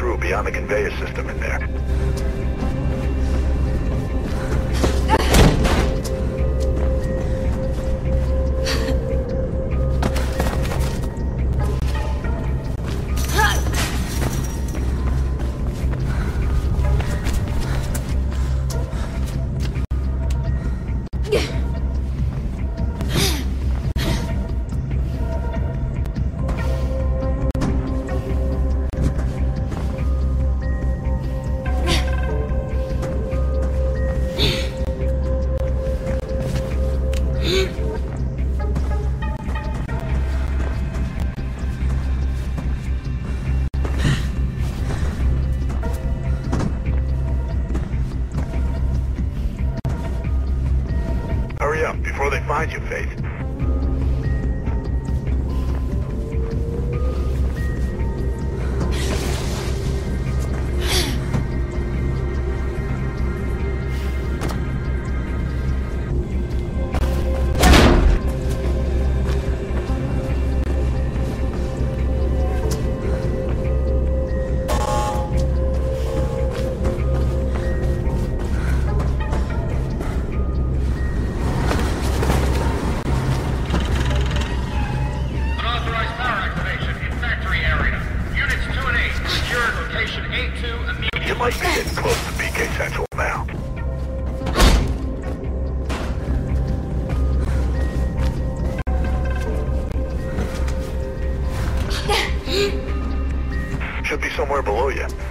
through beyond the conveyor system in there. find your Faith. somewhere below you.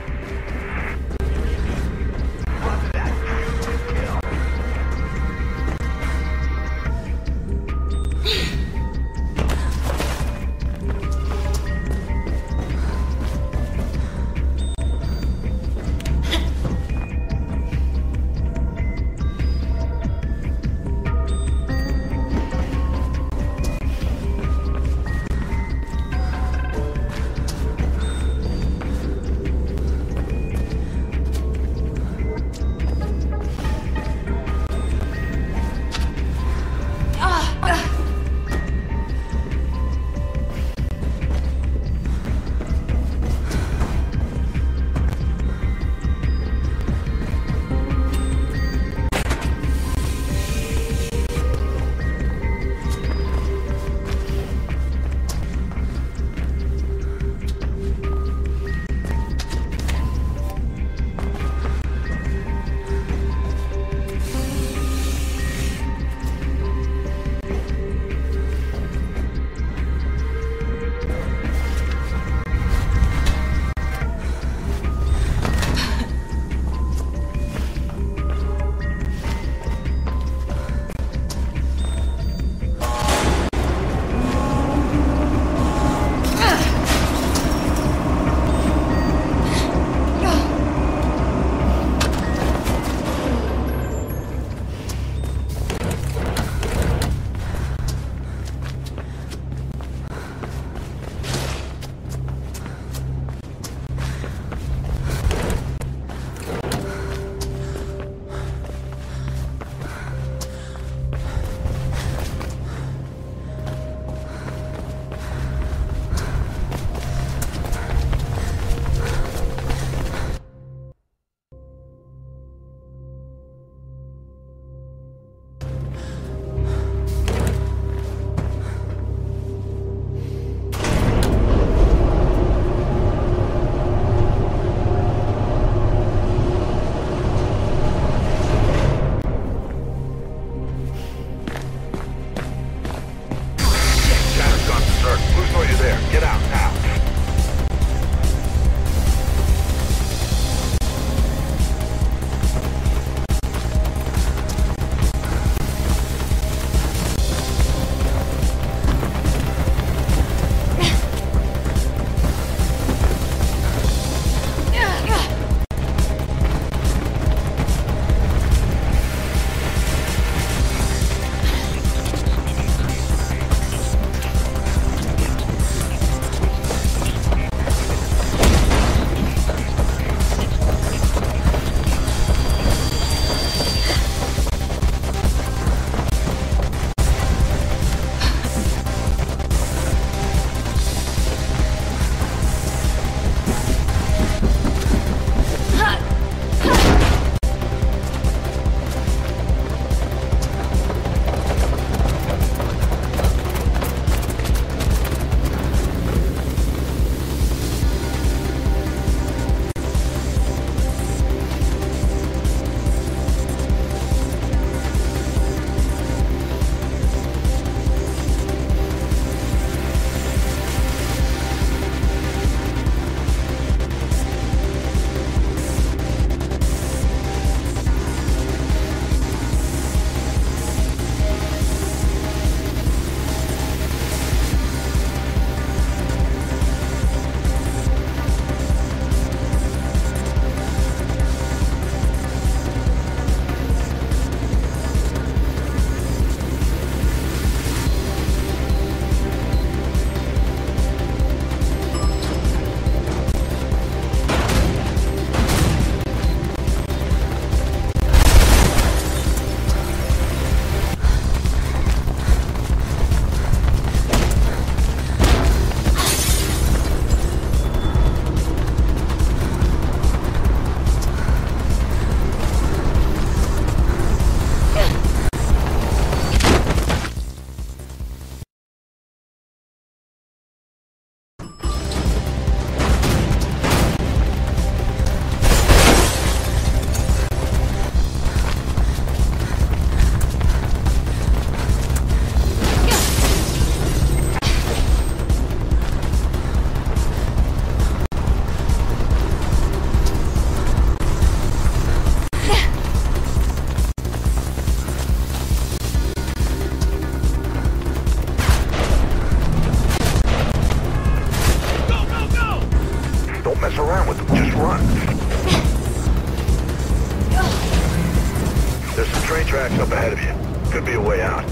Up ahead of you. Could be a way out.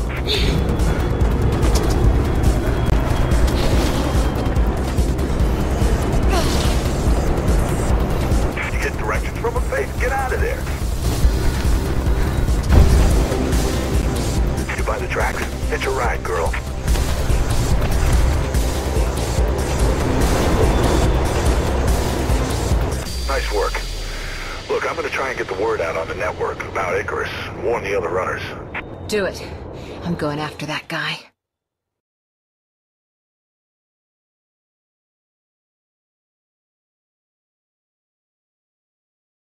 You get directions from a face. Get out of there. You by the tracks? Hitch a ride, girl. I'm gonna try and get the word out on the network about Icarus. Warn the other runners. Do it. I'm going after that guy.